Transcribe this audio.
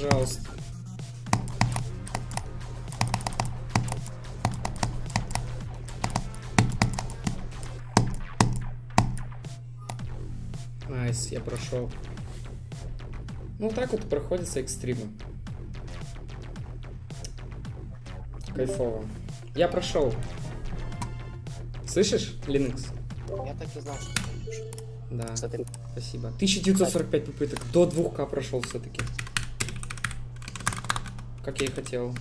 Пожалуйста. Nice, я прошел. Ну так вот проходятся экстримы. Кайфово. Я прошел. Слышишь, Linux? Я так и знал, что ты. Да, Смотри, спасибо. 1945 попыток. До 2К прошел все-таки. Как я и хотел.